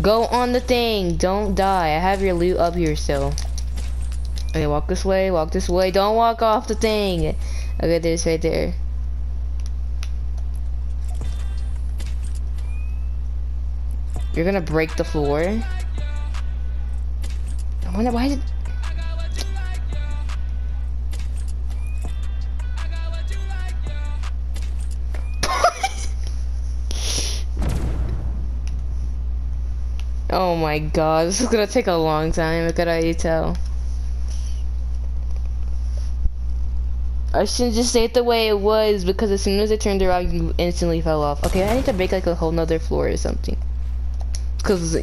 Go on the thing. Don't die. I have your loot up here still. Okay, walk this way. Walk this way. Don't walk off the thing. Okay, there's right there. You're gonna break the floor. I wonder why did. Oh my god, this is gonna take a long time. I could already tell. I shouldn't just say it the way it was because as soon as I turned around, you instantly fell off. Okay, I need to break like a whole nother floor or something. Cause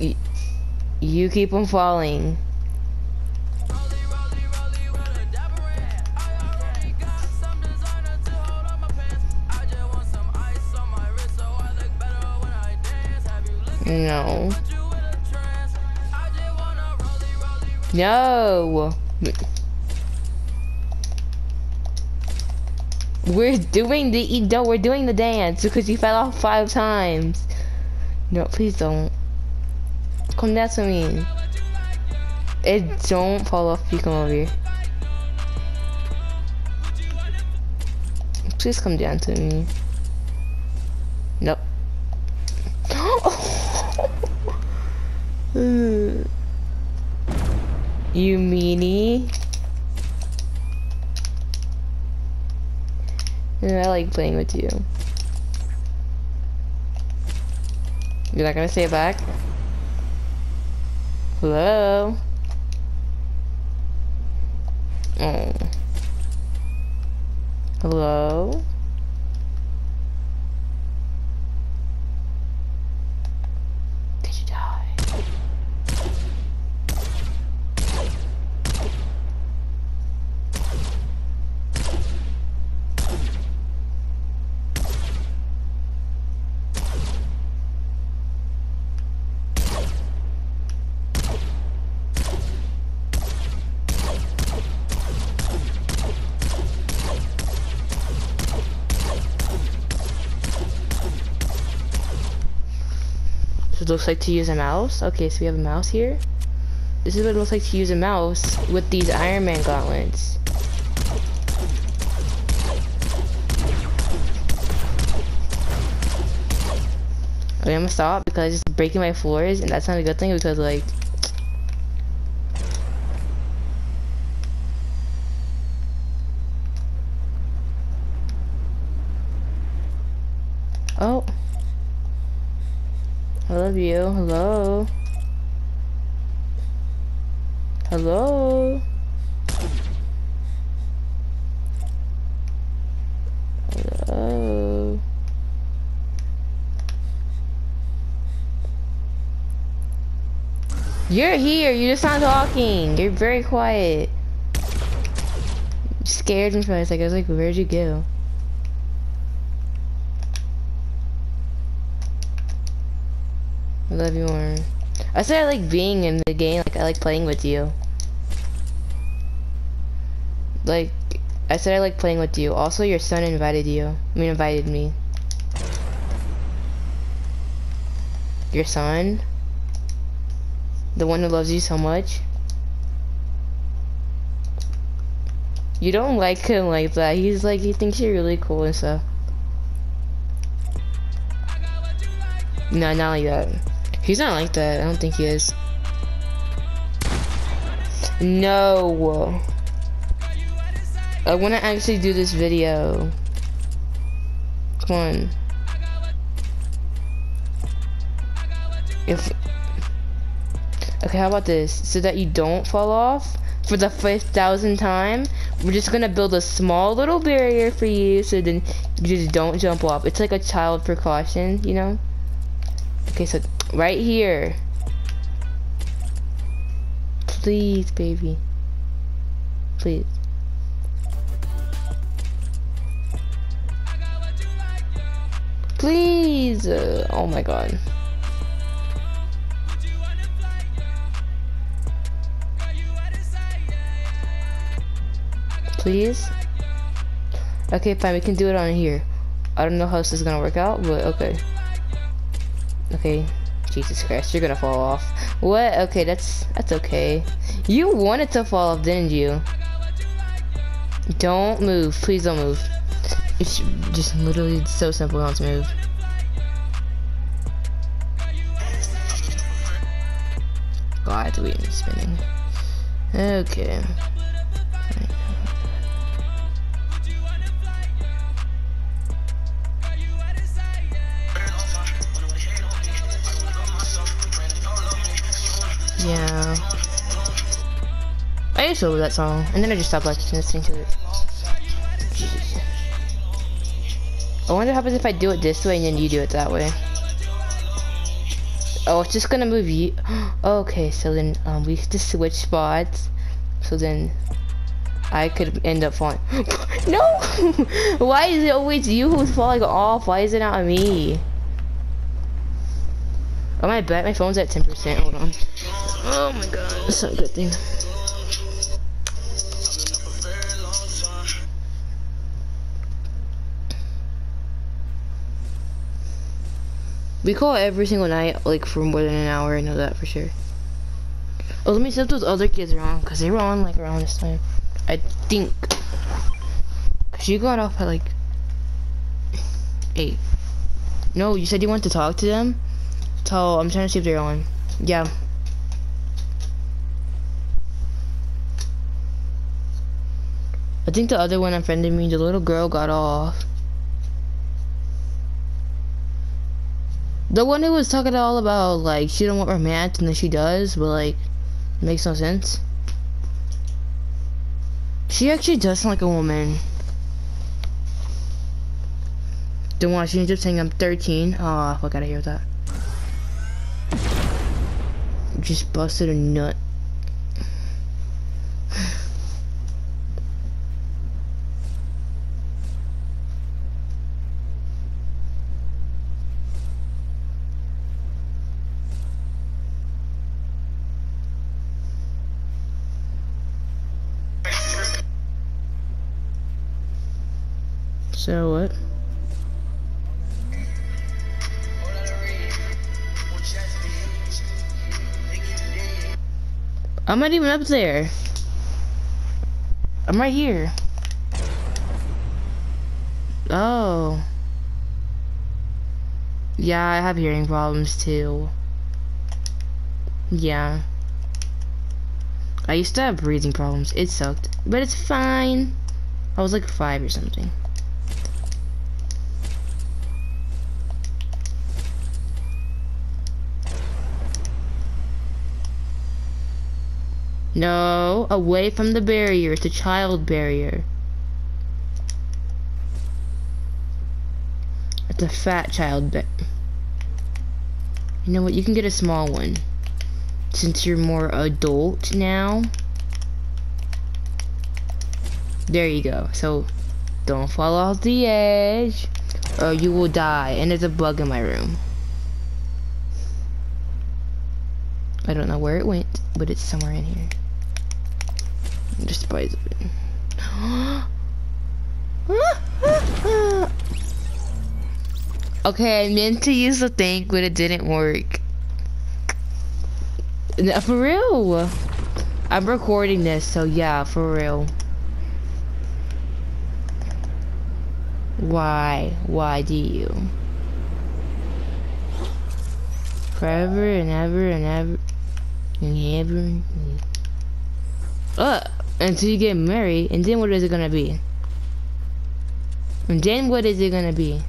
you keep on falling. No. No. We're doing the no, we're doing the dance because you fell off five times. No, please don't. Come down to me. It don't fall off you come over here. Please come down to me. Nope. you meanie. Yeah, I like playing with you. You're not gonna say it back? Hello? Oh. Hello? It looks like to use a mouse. Okay, so we have a mouse here. This is what it looks like to use a mouse with these Iron Man gauntlets. Okay, I'm gonna stop because it's breaking my floors and that's not a good thing because like Oh I love you. Hello. Hello. Hello. You're here. You're just not talking. You're very quiet. Scared me for a second. I was like, where'd you go? Love you more. I said I like being in the game, like I like playing with you. Like, I said I like playing with you. Also, your son invited you. I mean, invited me. Your son? The one who loves you so much? You don't like him like that. He's like, he thinks you're really cool and stuff. No, not like that. He's not like that. I don't think he is. No. I want to actually do this video. Come on. If Okay, how about this? So that you don't fall off for the fifth thousand time, we're just gonna build a small little barrier for you so then you just don't jump off. It's like a child precaution, you know? Okay, so right here. Please, baby. Please. Please. Uh, oh my god. Please. Okay, fine. We can do it on here. I don't know how this is gonna work out, but okay. Okay, Jesus Christ, you're gonna fall off. What? Okay, that's that's okay. You wanted to fall off, didn't you? Don't move. Please don't move. It's just literally so simple not to move. The wheel is spinning. Okay. I used to love that song, and then I just stopped listening to it. I wonder what happens if I do it this way and then you do it that way. Oh, it's just gonna move you. okay, so then um, we just switch spots. So then I could end up falling. no! Why is it always you who's falling off? Why is it not me? Oh, my bet my phone's at 10%. Hold on. Oh my god, that's not a good thing. We call every single night, like, for more than an hour, I know that for sure. Oh, let me see if those other kids are on, because they were on, like, around this time. I think. Because you got off at, like, 8. No, you said you want to talk to them? So, I'm trying to see if they're on. Yeah. Think the other one offended me, the little girl got off. The one who was talking all about like she don't want romance and then she does, but like makes no sense. She actually does sound like a woman. Then why she ends up saying I'm 13. Oh, fuck out of here with that. Just busted a nut. So what? I'm not even up there. I'm right here. Oh. Yeah, I have hearing problems too. Yeah. I used to have breathing problems. It sucked. But it's fine. I was like five or something. No, away from the barrier. It's a child barrier. It's a fat child barrier. You know what? You can get a small one. Since you're more adult now. There you go. So, don't fall off the edge. Or you will die. And there's a bug in my room. I don't know where it went, but it's somewhere in here. By Okay, I meant to use the thing, but it didn't work. No, for real. I'm recording this, so yeah, for real. Why? Why do you? Forever and ever and ever and ever. And uh, until you get married, and then what is it gonna be? And then what is it gonna be?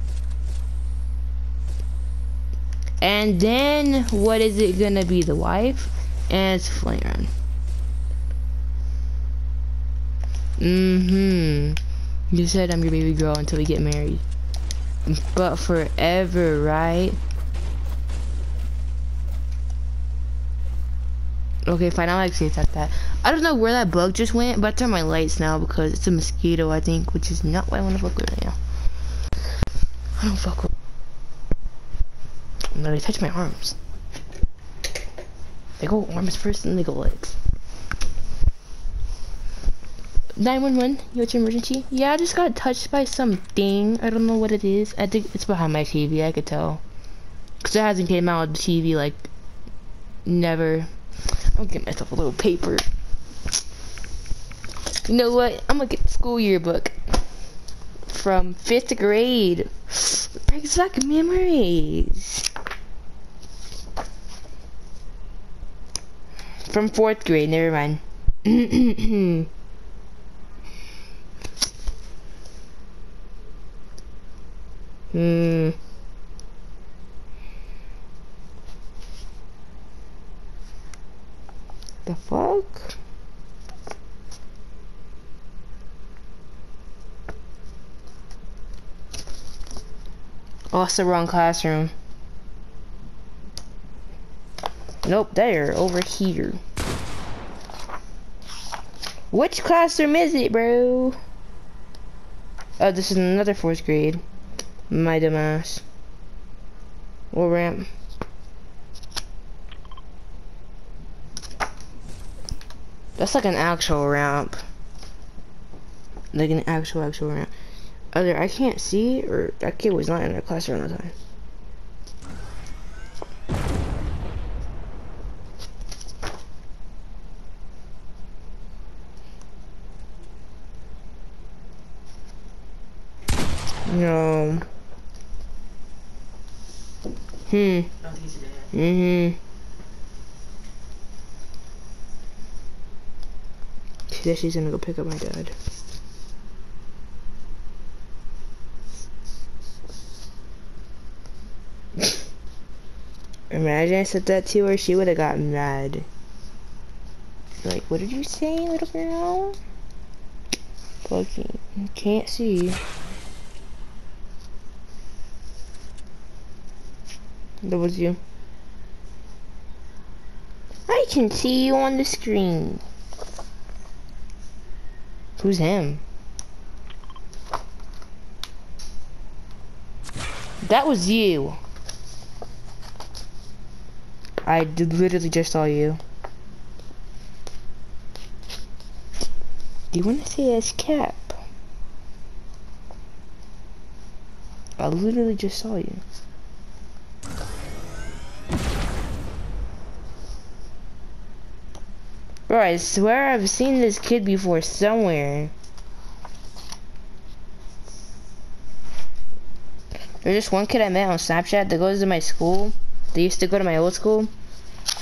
And then what is it gonna be? The wife? And it's flaring. Mm-hmm. You said I'm your baby girl until we get married. But forever, right? Okay, fine, I'll accept that. I don't know where that bug just went, but I turn my lights now because it's a mosquito, I think, which is not what I want to fuck with right now. I don't fuck with... No, they touch my arms. They go arms first, and they go legs. 911, you what's your emergency? Yeah, I just got touched by something. I don't know what it is. I think it's behind my TV, I could tell. Because it hasn't came out on the TV, like, never. I'm gonna get myself a little paper. You know what? I'm gonna get the school yearbook from fifth grade. Brings back memories. From fourth grade, never mind. hmm. The fuck? The wrong classroom. Nope, there, over here. Which classroom is it, bro? Oh, this is another fourth grade. My dumbass. What ramp? That's like an actual ramp. Like an actual, actual ramp. Either I can't see, or that kid was not in the classroom at the time. No. Hmm. Mm-hmm. She she's gonna go pick up my dad. Imagine I said that to her, she would have gotten mad. Like, what did you say, little girl? Fucking can't see. That was you. I can see you on the screen. Who's him? That was you. I did literally just saw you. Do you want to say his cap? I literally just saw you. Bro, I swear I've seen this kid before somewhere. There's just one kid I met on Snapchat that goes to my school. They used to go to my old school.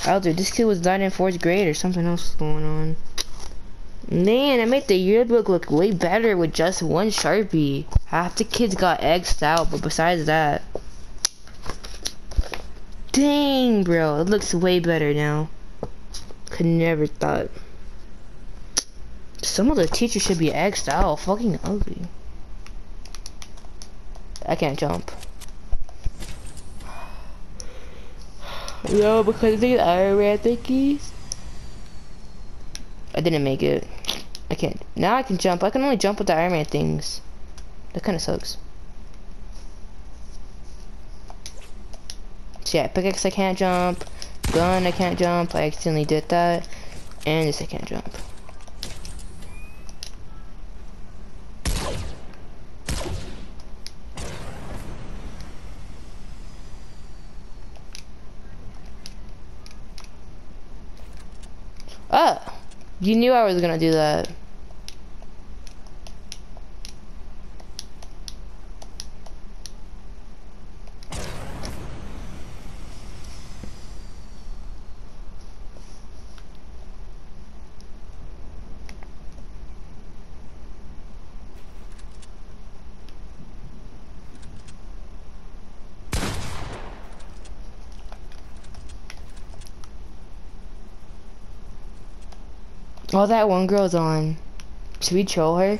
Oh, dude, this kid was dying in fourth grade or something else going on. Man, I made the yearbook look way better with just one Sharpie. Half the kids got X'd out, but besides that. Dang, bro, it looks way better now. Could never thought. Some of the teachers should be X'd out. Fucking ugly. I can't jump. No, because these Iron thingies. I didn't make it. I can't. Now I can jump. I can only jump with the Iron Man things. That kind of sucks. So yeah, pickaxe I can't jump. Gun I can't jump. I accidentally did that. And this I can't jump. Oh, you knew I was gonna do that. Oh, that one girl's on. Should we troll her?